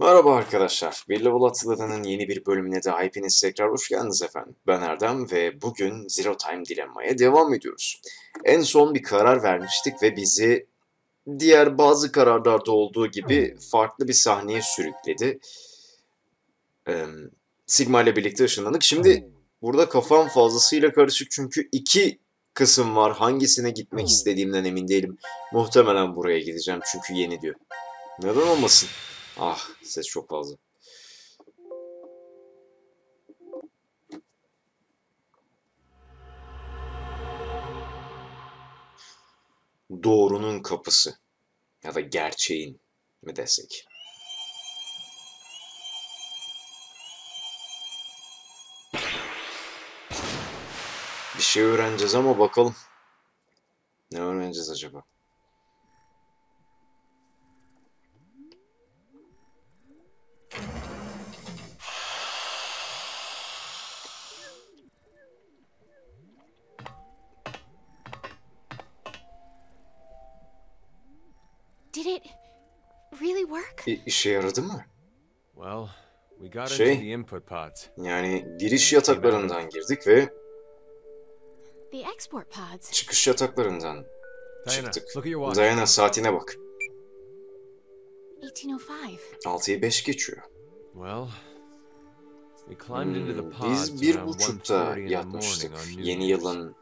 Merhaba arkadaşlar. Bir Level yeni bir bölümüne de hepiniz tekrar hoş geldiniz efendim. Ben Erdem ve bugün Zero Time Dilemma'ya devam ediyoruz. En son bir karar vermiştik ve bizi diğer bazı kararlarda olduğu gibi farklı bir sahneye sürükledi. Ee, Sigma ile birlikte ışınlandık. Şimdi burada kafam fazlasıyla karışık çünkü iki kısım var. Hangisine gitmek istediğimden emin değilim. Muhtemelen buraya gideceğim çünkü yeni diyor. Neden olmasın? Ah ses çok fazla. Doğrunun kapısı ya da gerçeğin mi desek? Bir şey öğreneceğiz ama bakalım. Ne öğreneceğiz acaba? İ- işe yaradı mı? Well, we got Şey- into the input pods. Yani giriş yataklarından girdik ve The export pods. çıkış yataklarından çıktık. Diana saatine bak. 1805. 6'yı 5 geçiyor. Well, we climbed into the Hmm, pods Biz bir buçukta 1:40 in the yatmıştık yeni yılın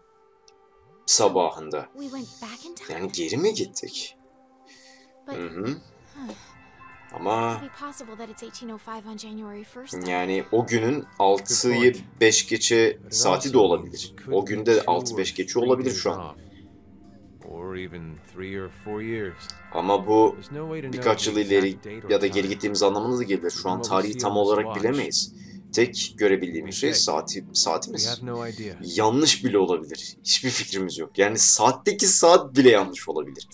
sabahında. We went back in time? Yani geri mi gittik? but Hı hı. huh, Ama could be possible that it's 1805 on January 1st. then. yani o günün 6'yı 5 geçe saati de olabilir. O günde two 6-5 or geçe olabilir şu an. Ama bu birkaç yıl ileri ya da geri gittiğimiz anlamına da gelir. Şu an tarihi tam olarak bilemeyiz. Tek görebildiğimiz şey saati, saatimiz. Yanlış bile olabilir. Hiçbir fikrimiz yok. Yani saatteki saat bile yanlış olabilir.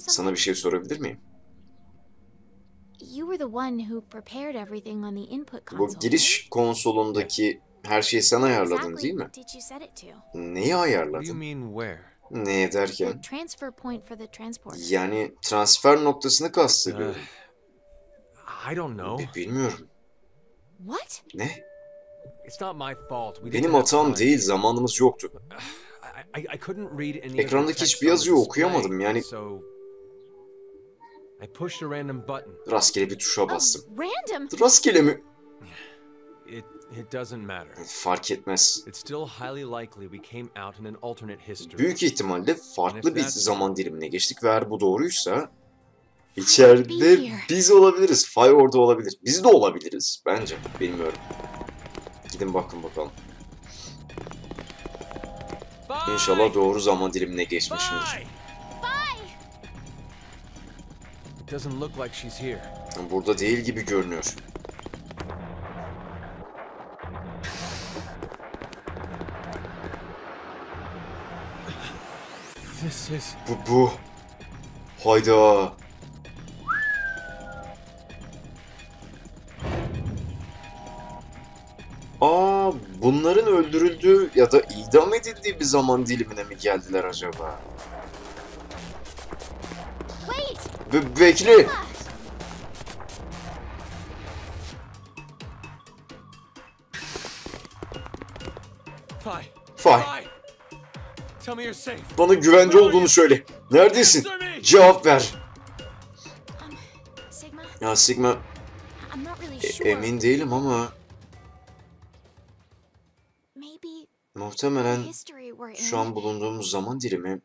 Sana bir şey sorabilir miyim? You were the one who prepared everything on the input console. Bu giriş konsolundaki her şeyi sen ayarladın değil mi? what did you set it to? Neyi What do you ayarladın? mean where? Ne derken? transfer point for the transporter. Yani transfer noktasını kastediyorum. I don't know. Bi- Bilmiyorum. What? Ne? It's not my fault. We didn't Benim hatam değil, zamanımız yoktu. I, I, I couldn't read any of the Ekrandaki hiçbir yazıyı okuyamadım, yani- I pushed a random button. Rastgele bir tuşa Oh, bastım. random. Rastgele mi? It it doesn't matter. Fark etmez. It's still highly likely we came out in an alternate history. Büyük ihtimalle farklı bir zaman dilimine geçtik ve eğer bu doğruysa içeride biz olabiliriz. Fire orada olabilir. Biz de olabiliriz bence. Bilmiyorum. Gidin bakın bakalım. İnşallah doğru zaman dilimine geçmişimdir. Doesn't look like she's here. Burada değil gibi görünüyor. This is Bu bu. Hayda. Aa, bunların öldürüldüğü ya da idam edildiği bir zaman dilimine mi geldiler acaba? Be- bekle. Fay, Fi. Tell me you're safe. bana güvence olduğunu söyle. Neredesin? Cevap ver. Um, Ya Sigma, e- emin değilim ama muhtemelen şu an bulunduğumuz zaman dilimi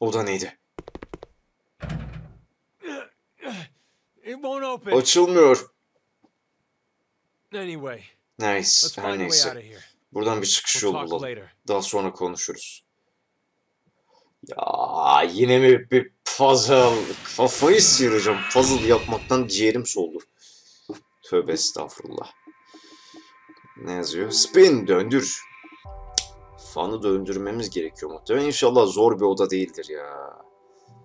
o da neydi? It won't open. Açılmıyor. Anyway, let's her neyse. Buradan bir çıkış yolu bulalım. Daha sonra konuşuruz. Ya yine mi bir puzzle? Kafayı sıyıracağım. Puzzle yapmaktan ciğerim soldu. Tövbe estağfurullah. Ne yazıyor? Spin döndür. Fanı döndürmemiz gerekiyor muhtemelen. İnşallah zor bir oda değildir ya.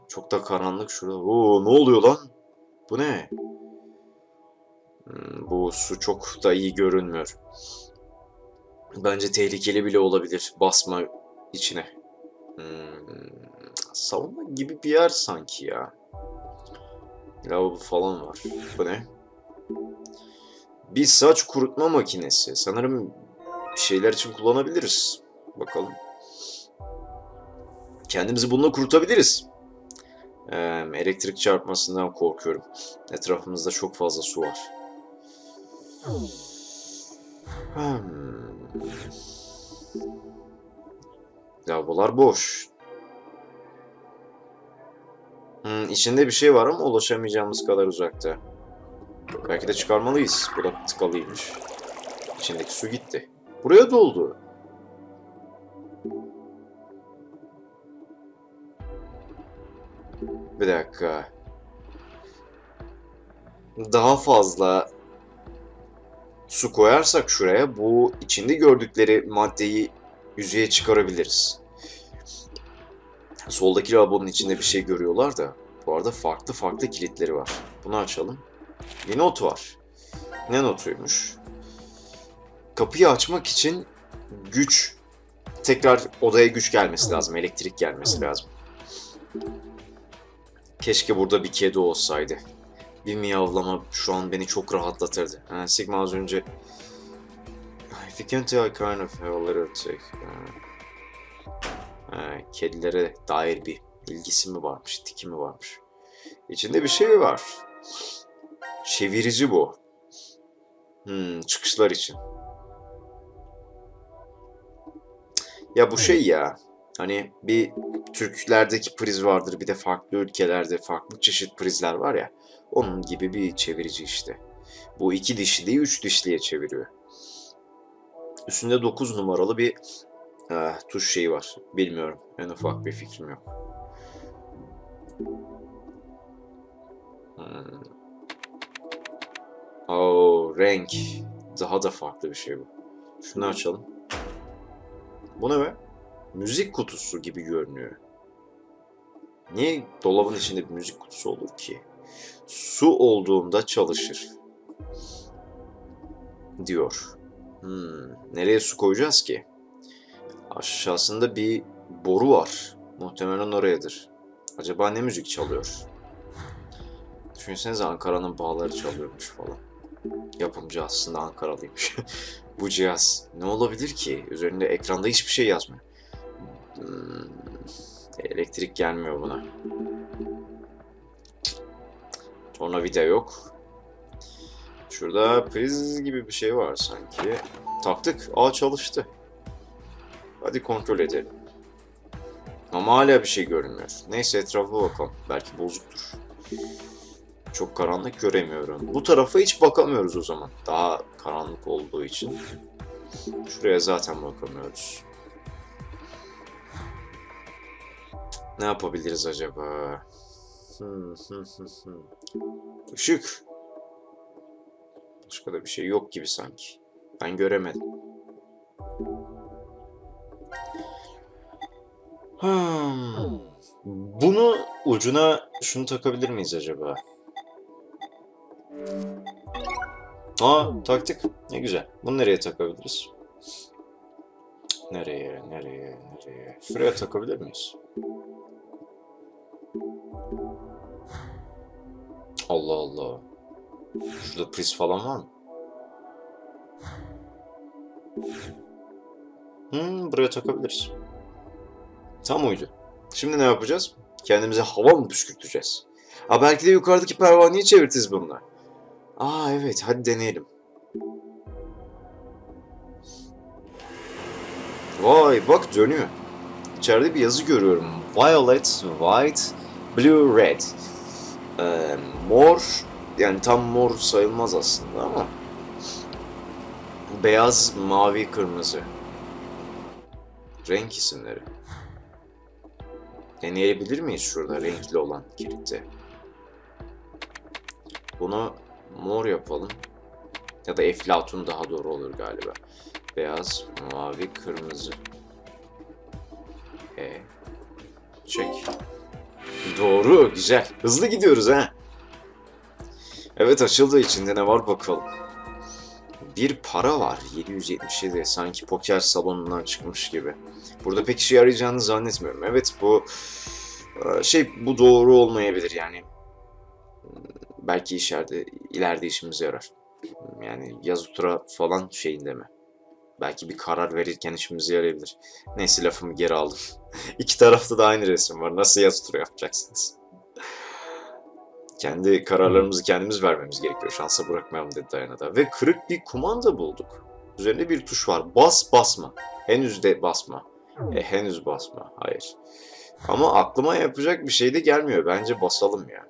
Çok da karanlık şurada. Oo ne oluyor lan? Bu ne? Hmm, bu su çok da iyi görünmüyor. Bence tehlikeli bile olabilir basma içine. Hmm, savunma gibi bir yer sanki ya. Lavabo falan var. Bu ne? Bir saç kurutma makinesi. Sanırım bir şeyler için kullanabiliriz. Bakalım. Kendimizi bununla kurutabiliriz. Elektrik çarpmasından korkuyorum. Etrafımızda çok fazla su var. Hmm. Lavabolar boş. Hmm, içinde bir şey var ama ulaşamayacağımız kadar uzakta. Belki de çıkarmalıyız. Bu da tıkalıymış. İçindeki su gitti. Buraya doldu. Bir dakika. Daha fazla su koyarsak şuraya bu içinde gördükleri maddeyi yüzeye çıkarabiliriz. Soldaki lavabonun içinde bir şey görüyorlar da bu arada farklı farklı kilitleri var. Bunu açalım. Bir not var. Ne notuymuş? Kapıyı açmak için güç tekrar odaya güç gelmesi lazım. Elektrik gelmesi lazım. Keşke burada bir kedi olsaydı. Bir miyavlama şu an beni çok rahatlatırdı. Ha, Sigma az önce If you can tell I kind of have a little tick. Kedilere dair bir ilgisi mi varmış, tiki mi varmış? İçinde bir şey var. Çevirici bu. Hmm, çıkışlar için. Ya bu şey ya. Hani bir Türklerdeki priz vardır bir de farklı ülkelerde farklı çeşit prizler var ya. Onun gibi bir çevirici işte. Bu iki dişliyi üç dişliye çeviriyor. Üstünde 9 numaralı bir eh, tuş şeyi var. Bilmiyorum. En ufak bir fikrim yok. Hmm. Oo, renk. Daha da farklı bir şey bu. Şunu açalım. Bu ne be? Müzik kutusu gibi görünüyor. Niye dolabın içinde bir müzik kutusu olur ki? Su olduğunda çalışır. Diyor. Hmm, nereye su koyacağız ki? Aşağısında bir boru var. Muhtemelen orayadır. Acaba ne müzik çalıyor? Düşünsenize Ankara'nın bağları çalıyormuş falan. Yapımcı aslında Ankaralıymış. Bu cihaz ne olabilir ki? Üzerinde ekranda hiçbir şey yazmıyor. Hmm, elektrik gelmiyor buna. Tornavida yok. Şurada priz gibi bir şey var sanki. Taktık. Aa çalıştı. Hadi kontrol edelim. Ama hala bir şey görünmüyor. Neyse etrafa bakalım. Belki bozuktur. Çok karanlık göremiyorum. Bu tarafa hiç bakamıyoruz o zaman. Daha karanlık olduğu için. Şuraya zaten bakamıyoruz. Ne yapabiliriz acaba? Hmm, hmm, hmm, hmm. Işık. Başka da bir şey yok gibi sanki. Ben göremedim. Hmm. Bunu ucuna şunu takabilir miyiz acaba? Aa taktık. Ne güzel. Bunu nereye takabiliriz? Nereye, nereye, nereye? Şuraya takabilir miyiz? Allah Allah. Şurada priz falan var mı? Hmm, buraya takabiliriz. Tam uydu. Şimdi ne yapacağız? Kendimize hava mı püskürteceğiz? Ha belki de yukarıdaki pervaneyi çevirtiriz bununla. Aa evet hadi deneyelim. Vay bak dönüyor. İçeride bir yazı görüyorum. Violet, white, blue, red. Ee, mor, yani tam mor sayılmaz aslında ama beyaz, mavi, kırmızı. Renk isimleri. Deneyebilir miyiz şurada renkli olan kilitte? Bunu mor yapalım. Ya da eflatun daha doğru olur galiba. Beyaz, mavi, kırmızı. E. Çek. Doğru, güzel. Hızlı gidiyoruz ha. Evet açıldı içinde ne var bakalım. Bir para var 777 sanki poker salonundan çıkmış gibi. Burada pek işe yarayacağını zannetmiyorum. Evet bu e, şey bu doğru olmayabilir yani. Belki işlerde, ileride işimize yarar. Yani yazı tura falan şeyinde mi? Belki bir karar verirken işimize yarayabilir. Neyse lafımı geri aldım. İki tarafta da aynı resim var. Nasıl yazı tura yapacaksınız? Kendi kararlarımızı kendimiz vermemiz gerekiyor. Şansa bırakmayalım dedi Diana da. Ve kırık bir kumanda bulduk. Üzerinde bir tuş var. Bas basma. Henüz de basma. E, henüz basma. Hayır. Ama aklıma yapacak bir şey de gelmiyor. Bence basalım ya.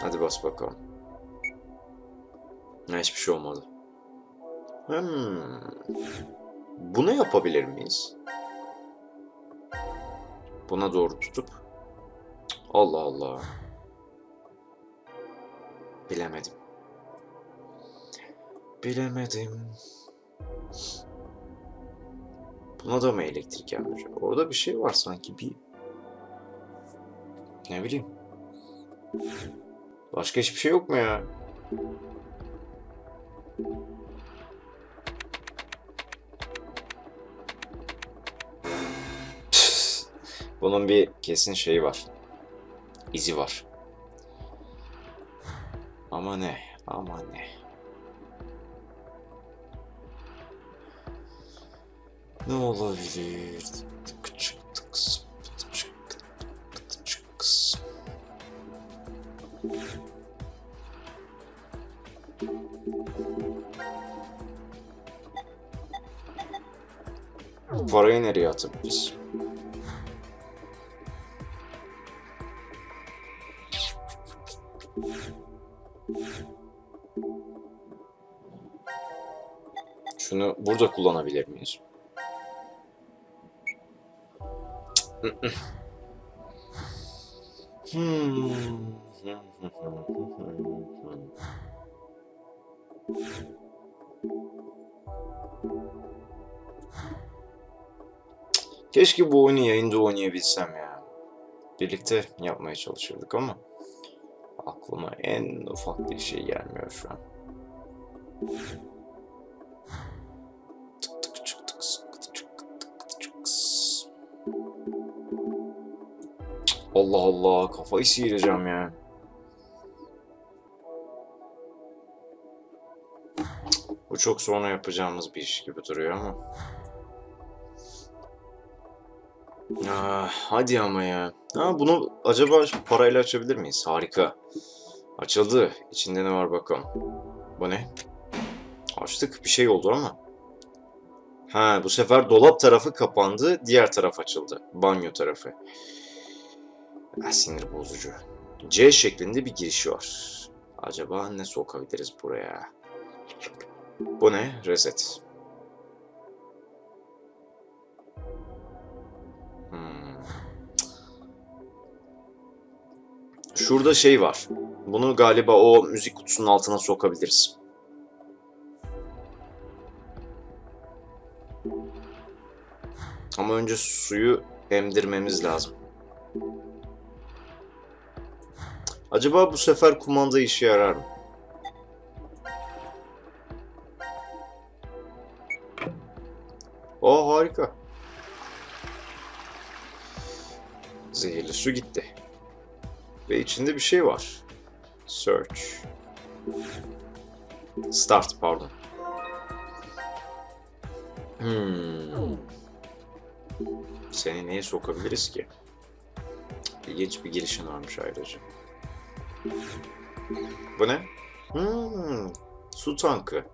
Hadi bas bakalım. Ha, hiçbir şey olmadı. Hmm. Bunu yapabilir miyiz? Buna doğru tutup. Allah Allah. Bilemedim. Bilemedim. Buna da mı elektrik gelmiş? Orada bir şey var sanki bir... Ne bileyim. Başka hiçbir şey yok mu ya? Bunun bir kesin şeyi var. İzi var. Ama ne? Ama ne? Ne olabilir? Parayı nereye atabiliriz? Şunu burada kullanabilir miyiz? Keşke bu oyunu yayında oynayabilsem ya. Birlikte yapmaya çalışırdık ama aklıma en ufak bir şey gelmiyor şu an. Allah Allah kafayı sıyıracağım ya. Bu çok sonra yapacağımız bir iş gibi duruyor ama. Ah, hadi ama ya. Ha, bunu acaba parayla açabilir miyiz? Harika. Açıldı. İçinde ne var bakalım. Bu ne? Açtık. Bir şey oldu ama. Ha, bu sefer dolap tarafı kapandı. Diğer taraf açıldı. Banyo tarafı. Ah, sinir bozucu. C şeklinde bir girişi var. Acaba ne sokabiliriz buraya? Bu ne? Reset. Hmm. Şurada şey var. Bunu galiba o müzik kutusunun altına sokabiliriz. Ama önce suyu emdirmemiz lazım. Acaba bu sefer kumanda işe yarar mı? Aa harika. Zehirli su gitti. Ve içinde bir şey var. Search. Start pardon. Hmm. Seni neye sokabiliriz ki? İlginç bir girişin varmış ayrıca. Bu ne? Hmm. Su tankı.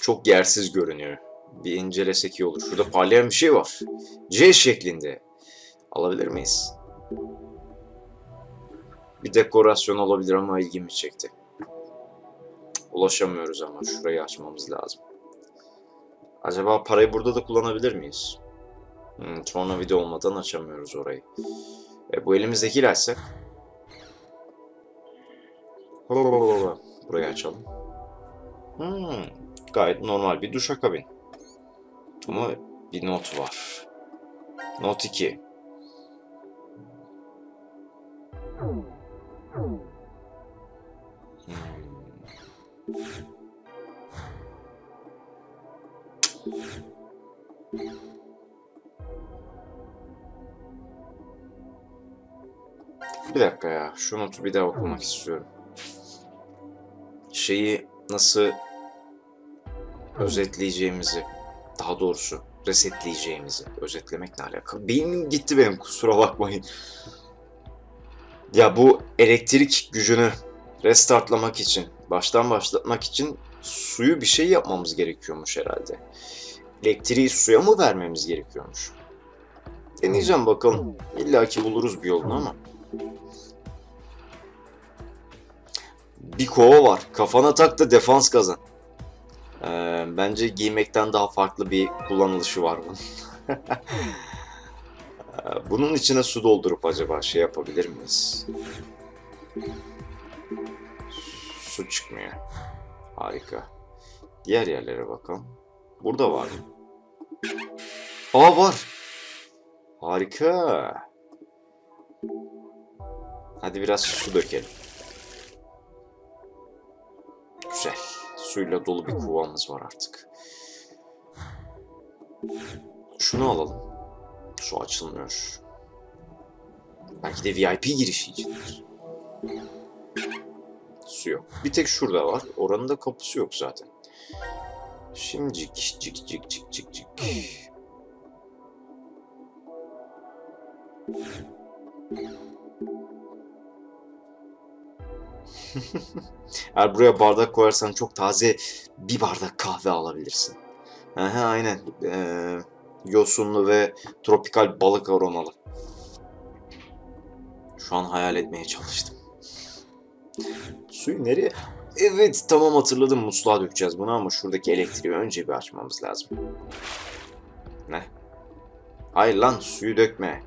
Çok yersiz görünüyor. Bir incelesek iyi olur. Şurada parlayan bir şey var. C şeklinde. Alabilir miyiz? Bir dekorasyon olabilir ama ilgimi çekti. Ulaşamıyoruz ama şurayı açmamız lazım. Acaba parayı burada da kullanabilir miyiz? Hmm, sonra video olmadan açamıyoruz orayı. E, bu elimizdekiyle açsak. Burayı açalım. Hmm, gayet normal bir duşakabin. Ama bir not var. Not 2. Bir dakika ya. Şu notu bir daha okumak istiyorum. Şeyi nasıl özetleyeceğimizi, daha doğrusu resetleyeceğimizi, özetlemek ne alakalı? Beynim gitti benim kusura bakmayın. Ya bu elektrik gücünü restartlamak için, baştan başlatmak için suyu bir şey yapmamız gerekiyormuş herhalde. Elektriği suya mı vermemiz gerekiyormuş? Deneyeceğim bakalım. İlla ki buluruz bir yolunu ama. Bir kova var. Kafana tak da defans kazan. Ee, bence giymekten daha farklı bir kullanılışı var bunun. Ee, bunun içine su doldurup acaba şey yapabilir miyiz? Su çıkmıyor. Harika. Diğer yerlere bakalım. Burada var? Aa var. Harika. Hadi biraz su dökelim. Suyla dolu bir kovamız var artık. Şunu alalım. Su açılmıyor. Belki de VIP girişi içindir. Su yok. Bir tek şurada var. Oranın da kapısı yok zaten. Şimdicik cik cik cik cik cik. Eğer buraya bardak koyarsan çok taze bir bardak kahve alabilirsin. Aha, aynen. Ee, yosunlu ve tropikal balık aromalı. Şu an hayal etmeye çalıştım. Suyu nereye? Evet tamam hatırladım musluğa dökeceğiz bunu ama şuradaki elektriği önce bir açmamız lazım. Ne? Hayır lan suyu dökme.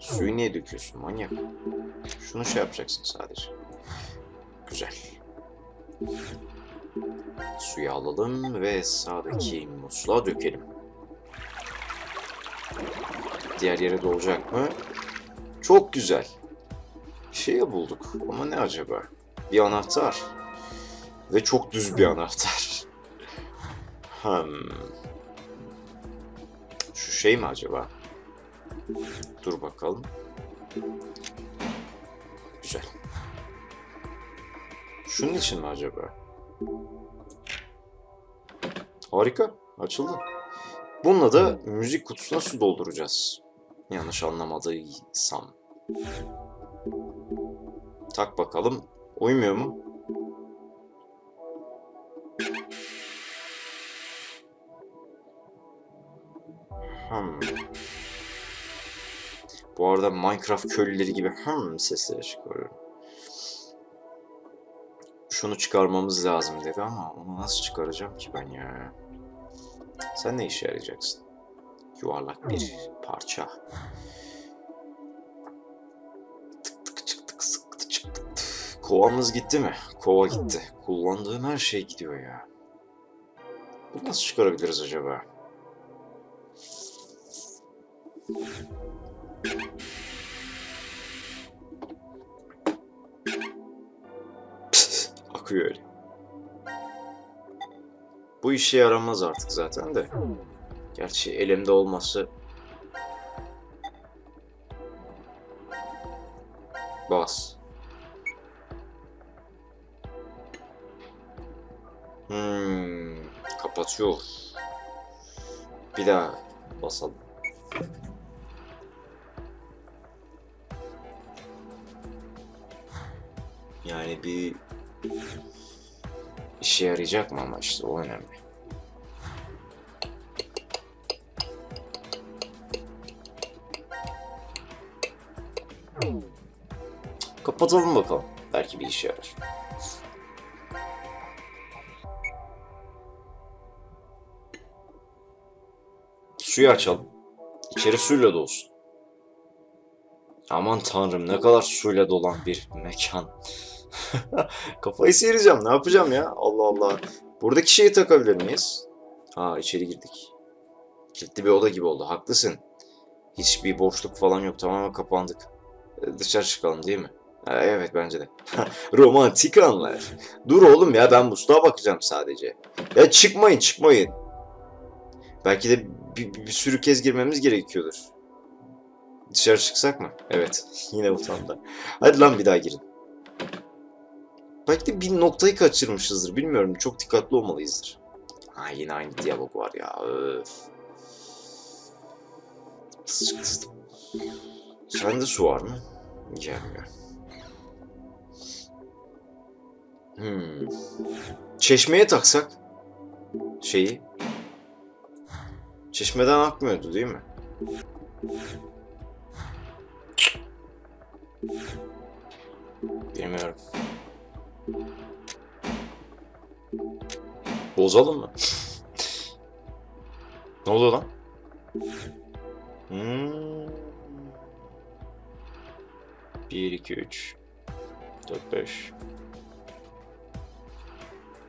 Suyu niye döküyorsun manyak? Şunu şey yapacaksın sadece. Güzel. Suyu alalım ve sağdaki musluğa dökelim. Diğer yere dolacak mı? Çok güzel. Bir şey bulduk ama ne acaba? Bir anahtar. Ve çok düz bir anahtar. Hmm. Şu şey mi acaba? Dur bakalım. Güzel. Şunun için mi acaba? Harika. Açıldı. Bununla da müzik kutusuna su dolduracağız. Yanlış anlamadıysam. Tak bakalım. Uymuyor mu? Hmm. Bu arada Minecraft köylüleri gibi hmm sesleri çıkarıyorum. Şunu çıkarmamız lazım dedi ama onu nasıl çıkaracağım ki ben ya? Sen ne işe yarayacaksın? Yuvarlak bir parça. Kovamız gitti mi? Kova gitti. Kullandığım her şey gidiyor ya. Bunu nasıl çıkarabiliriz acaba? Pst, akıyor öyle. Bu işe yaramaz artık zaten de. Gerçi elimde olması... Bas. Hmm, kapatıyor. Bir daha basalım. Yani bir işe yarayacak mı ama işte o önemli. Kapatalım bakalım. Belki bir işe yarar. Suyu açalım. İçeri suyla dolsun. Aman tanrım ne kadar suyla dolan bir mekan. Kafayı sıyıracağım. Ne yapacağım ya? Allah Allah. Buradaki şeyi takabilir miyiz? Ha içeri girdik. Kilitli bir oda gibi oldu. Haklısın. Hiçbir boşluk falan yok. Tamamen kapandık. Ee, Dışarı çıkalım değil mi? Evet bence de. Romantik anlar. Dur oğlum ya ben musluğa bakacağım sadece. Ya çıkmayın çıkmayın. Belki de bir, bir- bir sürü kez girmemiz gerekiyordur. Dışarı çıksak mı? Evet. Yine utandı. Hadi lan bir daha girin. Belki de bir noktayı kaçırmışızdır. Bilmiyorum. Çok dikkatli olmalıyızdır. Ha yine aynı diyalog var ya. Öf. Sende su var mı? Gelmiyor. Hmm. Çeşmeye taksak şeyi. Çeşmeden akmıyordu değil mi? Bilmiyorum. Bozalım mı? ne oluyor lan? Hmm. 1, 2, 3, 4, 5,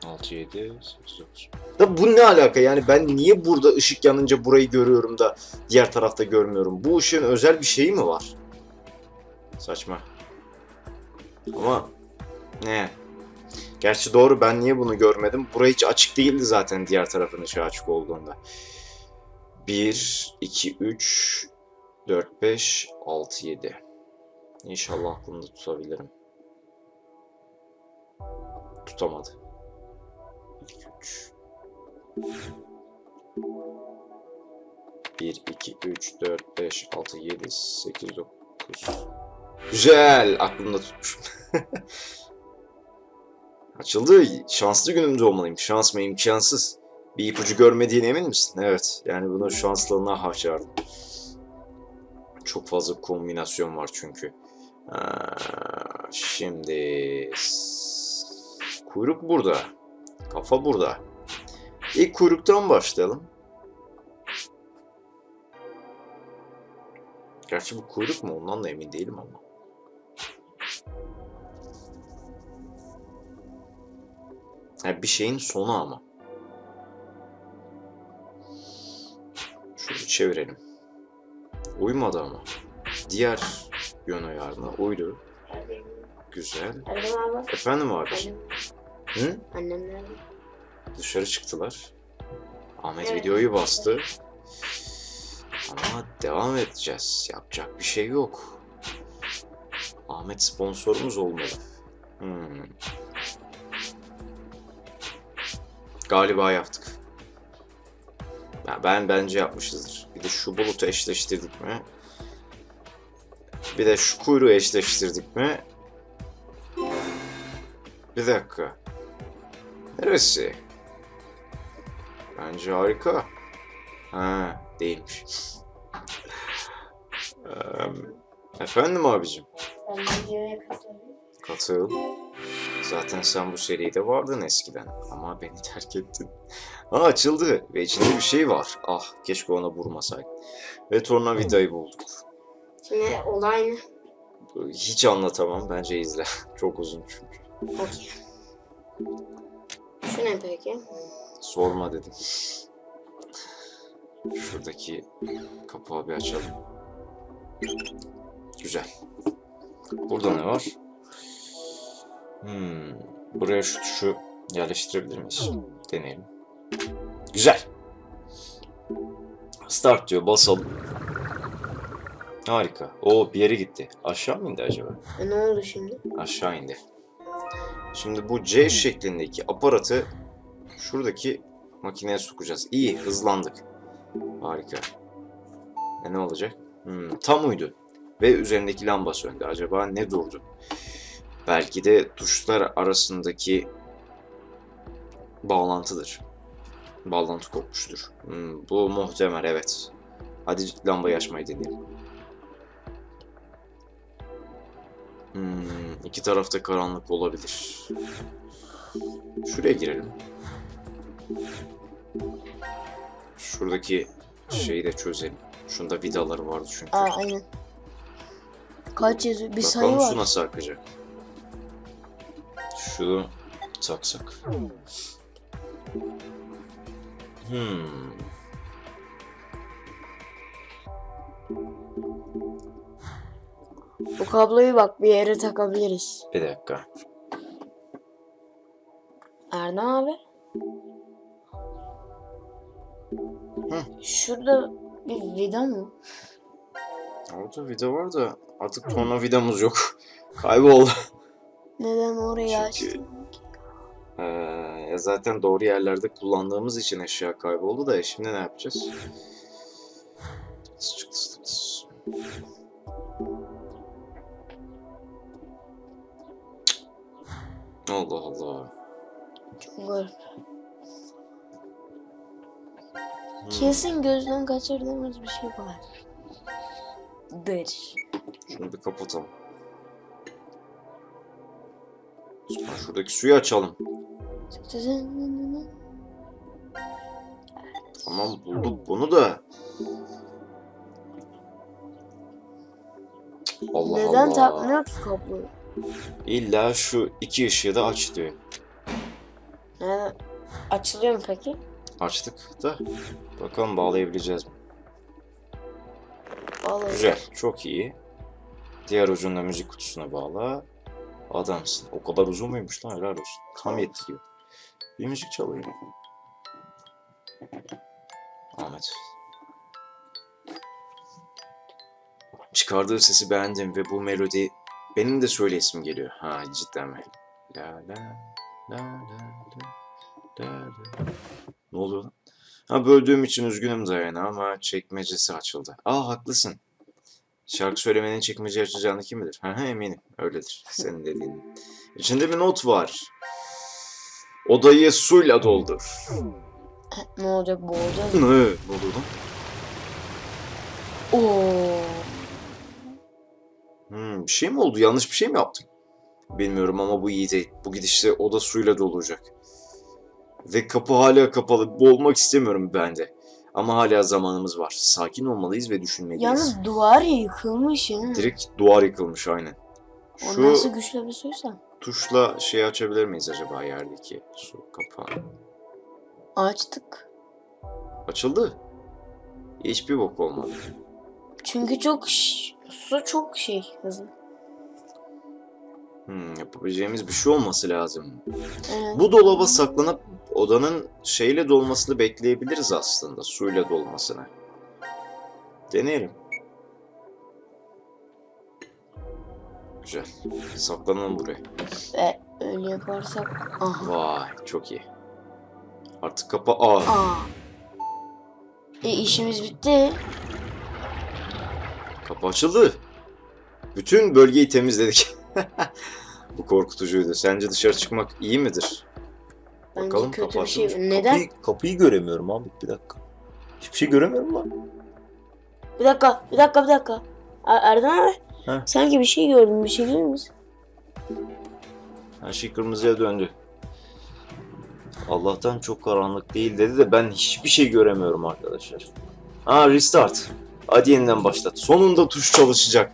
6, 7, 8, 9. Da bu ne alaka yani ben niye burada ışık yanınca burayı görüyorum da diğer tarafta görmüyorum? Bu ışığın özel bir şeyi mi var? Saçma. Ama ne? Gerçi doğru ben niye bunu görmedim? Bura hiç açık değildi zaten diğer tarafın ışığı açık olduğunda. 1, 2, 3, 4, 5, 6, 7. İnşallah aklımda tutabilirim. Tutamadı. 2, 3. 1, 2, 3, 4, 5, 6, 7, 8, 9. Güzel. Aklımda tutmuşum. Açıldı. Şanslı günümde olmalıyım. Şans mı imkansız. Bir ipucu görmediğine emin misin? Evet. Yani bunu şanslılığına harcardım. Çok fazla kombinasyon var çünkü. Ee, şimdi... Kuyruk burada. Kafa burada. İlk kuyruktan başlayalım. Gerçi bu kuyruk mu? Ondan da emin değilim ama. Ha, bir şeyin sonu ama. Şunu çevirelim. Uymadı ama. Diğer yön ayarına uydu. Güzel. Annem abi. Efendim abi. Annem, Hı? annem nerede? Dışarı çıktılar. Ahmet Evet. videoyu bastı. Ama devam edeceğiz. Yapacak bir şey yok. Ahmet sponsorumuz olmalı. Hmm. Galiba yaptık. Ya ben bence yapmışızdır. Bir de şu bulutu eşleştirdik mi? Bir de şu kuyruğu eşleştirdik mi? Bir dakika. Neresi? Bence harika. Ha, değilmiş. Efendim abicim, katıl. Zaten sen bu seride vardın eskiden ama beni terk ettin. Aa açıldı ve içinde bir şey var. Ah keşke ona vurmasaydım. Ve tornavidayı bulduk. Şimdi olay ne? Hiç anlatamam bence izle. Çok uzun çünkü. Okey. Şu ne peki? Sorma dedim. Şuradaki kapağı bir açalım. Güzel. Burada ne var? Hmm. Buraya şu tuşu yerleştirebilir miyiz? Deneyelim. Güzel. Start diyor. Basalım. Harika. O bir yere gitti. Aşağı mı indi acaba? E, ne oldu şimdi? Aşağı indi. Şimdi bu C şeklindeki aparatı şuradaki makineye sokacağız. İyi, hızlandık. Harika. E ne olacak? Hmm, tam uydu. Ve üzerindeki lamba söndü. Acaba ne durdu? Belki de tuşlar arasındaki bağlantıdır. Bağlantı kopmuştur. Hmm, bu muhtemel evet. Hadi lambayı açmayı deneyelim. Hmm, iki tarafta karanlık olabilir. Şuraya girelim. Şuradaki şeyi de çözelim. Şunda vidaları vardı çünkü. Aa aynen. Kaç yazıyor? Bir sayı Bakalım var. su nasıl akacak. Şunu taksak. Hmm. Bu kabloyu bak bir yere takabiliriz. Bir dakika. Erdem abi. Hı. Şurada bir vida mı? Orada vida var da artık tornavidamız yok. Kayboldu. Neden oraya Çünkü- açtın? Ee, zaten doğru yerlerde kullandığımız için eşya kayboldu da şimdi ne yapacağız? Allah Allah. Çok garip. Kesin gözden kaçırdığımız bir şey var. Dır. Şunu bir kapatalım. Sonra şuradaki suyu açalım. Tamam bulduk bunu da. Allah Neden Allah. takmıyor ki kapıyı? İlla şu iki ışığı da aç diyor. Neden? Açılıyor mu peki? Açtık da. Bakalım bağlayabileceğiz mi? Vallahi. Güzel. Çok iyi. Diğer ucunda müzik kutusuna bağla. Adamsın. O kadar uzun muymuş lan helal olsun. Tam yettiriyor. Bir müzik çalayım. Ahmet. Çıkardığı sesi beğendim ve bu melodi benim de söyleyesim geliyor. Ha cidden mi? La la la la la la la. Ne oluyor lan? Ha böldüğüm için üzgünüm Dayana ama çekmecesi açıldı. Aa haklısın. Şarkı söylemenin çekmece açacağını kim bilir? Ha eminim. Öyledir. Senin dediğin. İçinde bir not var. Odayı suyla doldur. Ne olacak boğulacağız mı? Ne? Ne oluyor lan? Oo. Hmm, bir şey mi oldu? Yanlış bir şey mi yaptım? Bilmiyorum ama bu iyi değil. Bu gidişle oda suyla dolacak. Ve kapı hala kapalı. Boğulmak istemiyorum ben de. Ama hala zamanımız var. Sakin olmalıyız ve düşünmeliyiz. Yalnız duvar yıkılmış ya. Direkt duvar yıkılmış aynen. O Şu nasıl güçlü bir suysa? tuşla şey açabilir miyiz acaba yerdeki su kapağı? Açtık. Açıldı. Hiçbir bok olmadı. Çünkü çok ş- su çok şey hızlı. Hmm, yapabileceğimiz bir şey olması lazım. Evet. Bu dolaba saklanıp odanın şeyle dolmasını bekleyebiliriz aslında. Suyla dolmasını. Deneyelim. Güzel. Saklanalım buraya. Ve öyle yaparsak... Aha. Vay çok iyi. Artık kapa... Aa, Aa. E işimiz bitti. kapı açıldı. Bütün bölgeyi temizledik. Bu korkutucuydu. Sence dışarı çıkmak iyi midir? Bence Bakalım kötü bir şey. Neden? Kapıyı, kapıyı göremiyorum abi. Bir dakika. Hiçbir şey göremiyorum lan. Bir dakika, bir dakika, bir dakika. Er- Erdem abi. Heh. Sanki bir şey gördüm. Bir şey görür müsün? Her şey kırmızıya döndü. Allah'tan çok karanlık değil dedi de ben hiçbir şey göremiyorum arkadaşlar. Aa restart. Hadi yeniden başlat. Sonunda tuş çalışacak.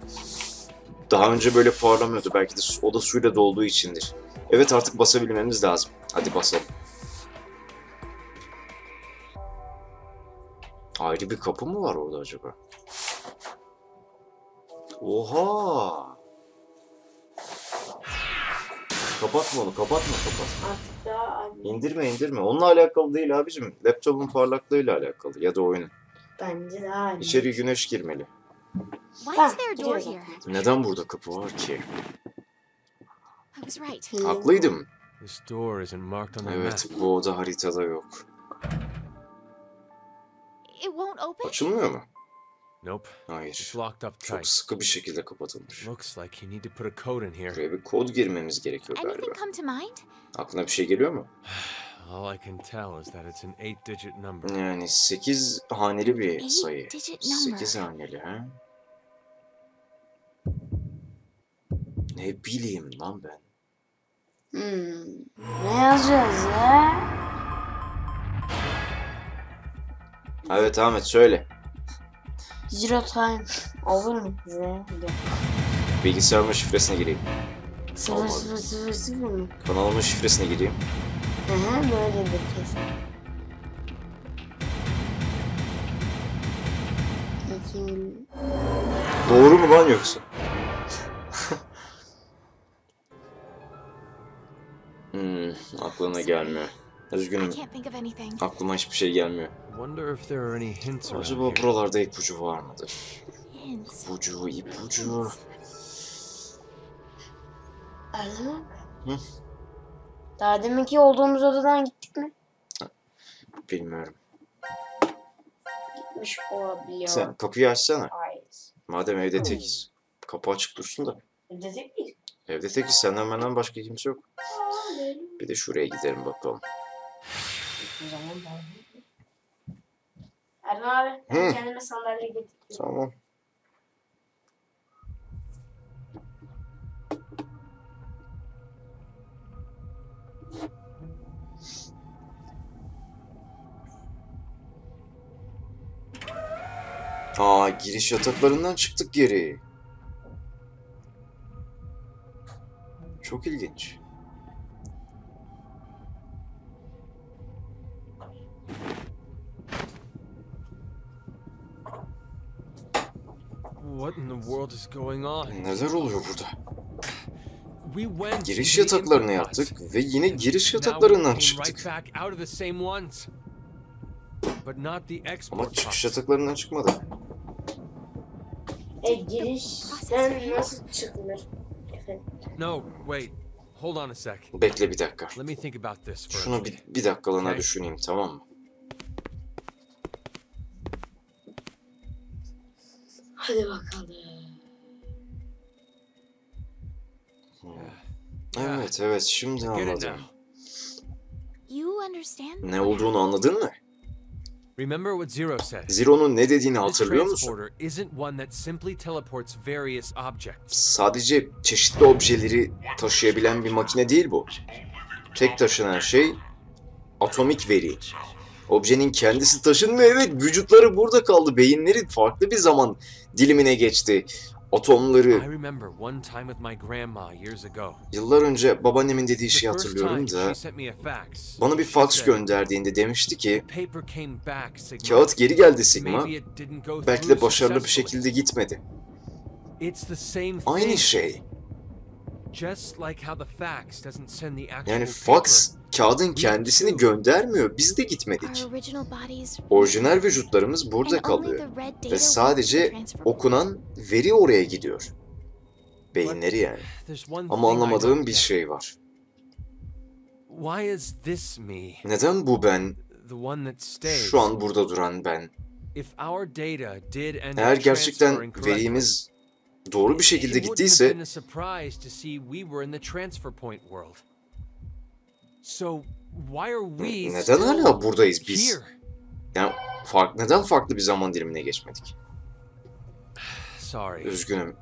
Daha önce böyle parlamıyordu. Belki de oda suyla dolduğu içindir. Evet artık basabilmemiz lazım. Hadi basalım. Ayrı bir kapı mı var orada acaba? Oha! Kapatma onu, kapatma, kapatma. Artık daha İndirme, indirme. Onunla alakalı değil abicim. Laptopun parlaklığıyla alakalı ya da oyunun. Bence daha. İçeri güneş girmeli. Why is there a door gidiyoruz here? Neden burada kapı var ki? I was right. Hı. Haklıydım. This door isn't marked on the Evet, bu oda haritada yok. It won't open? Açılmıyor mu? Nope. Hayır. It's locked up Çok tight. sıkı bir şekilde kapatılmış. Looks like you need to put a code in here. Buraya bir kod girmemiz gerekiyor galiba. Anything come to mind? Aklına bir şey geliyor mu? All I can tell is that it's an eight-digit number. Yani 8 haneli bir Eight sayı. digit number. 8 haneli ha? Ne bileyim lan ben. Hmm. Ne yazacağız ya? Evet Ahmet söyle. Zero time. Olur mu bize? Bilgisayarımın şifresine gireyim. Sıfır Olmadı. sıfır sıfır sıfır mı? Kanalımın şifresine gireyim. Hı hı böyledir kesin. Bakayım. Doğru mu lan yoksa? Hmm, aklına gelmiyor. Üzgünüm. Aklıma hiçbir şey gelmiyor. Acaba buralarda ipucu var mıdır? İpucu, ipucu. Erdem Hı? Daha deminki olduğumuz odadan gittik mi? Bilmiyorum. Gitmiş olabiliyor. Sen kapıyı açsana. Hayır. Madem evde tekiz. Kapı açık dursun da. Dedik mi? Evde tekiz. Senden benden başka kimse yok. Bir de şuraya gidelim bakalım. Erdem abi ben Hı. kendime sandalye getirdim. Tamam. Aa giriş yataklarından çıktık geri. Çok ilginç. What in the world is going on? Neler oluyor burada? Giriş pods, yaptık ve yine giriş yataklarından çıktık. Ama çıkış yataklarından çıkmadık. E girişten nasıl çıkılır? No, wait. Hold on a sec. Bekle bir dakika. Let me think about this for Şunu bir, bir dakikalığına Okay. düşüneyim tamam mı? Hadi bakalım. Evet evet şimdi anladım. Ne olduğunu anladın mı? Remember what Zero said. Zero'nun ne dediğini hatırlıyor musun? transporter isn't one that simply teleports various objects. Sadece çeşitli objeleri taşıyabilen bir makine değil bu. Tek taşınan şey atomik veri. Objenin kendisi taşınmıyor. Evet vücutları burada kaldı. Beyinleri farklı bir zaman dilimine geçti. Atomları yıllar önce babaannemin dediği şeyi hatırlıyorum da bana bir fax gönderdiğinde demişti ki kağıt geri geldi Sigma. Belki de başarılı bir şekilde gitmedi. Aynı şey. Yani fax kağıdın kendisini göndermiyor. Biz de gitmedik. Our original bodies Orijinal vücutlarımız burada and only kalıyor. the red data Ve sadece okunan veri oraya gidiyor. Beyinleri yani. Ama anlamadığım bir şey var. Why is this me, Neden bu ben, şu an burada duran ben? Eğer gerçekten verimiz doğru bir şekilde gittiyse neden hala buradayız biz? Yani fark, neden farklı bir zaman dilimine geçmedik? Üzgünüm.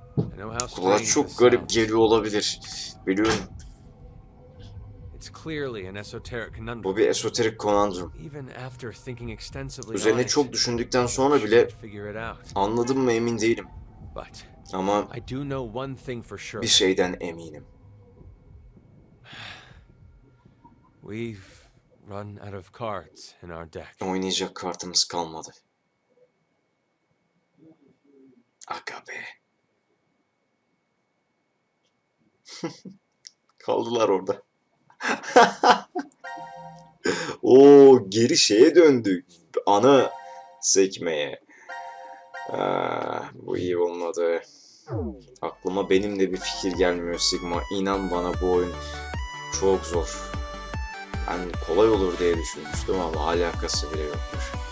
Kulağa çok garip geliyor olabilir. Biliyorum bu bir esoterik konandrum. Üzerine çok düşündükten sonra bile anladım mı emin değilim. Ama I do know one thing for sure. bir şeyden eminim. We've run out of cards in our deck. Oynayacak kartımız kalmadı. Aga be. Kaldılar orada. Oo geri şeye döndük. Ana sekmeye. Aa, bu iyi olmadı. Aklıma benim de bir fikir gelmiyor Sigma. İnan bana bu oyun çok zor. Ben kolay olur diye düşünmüştüm ama alakası bile yokmuş.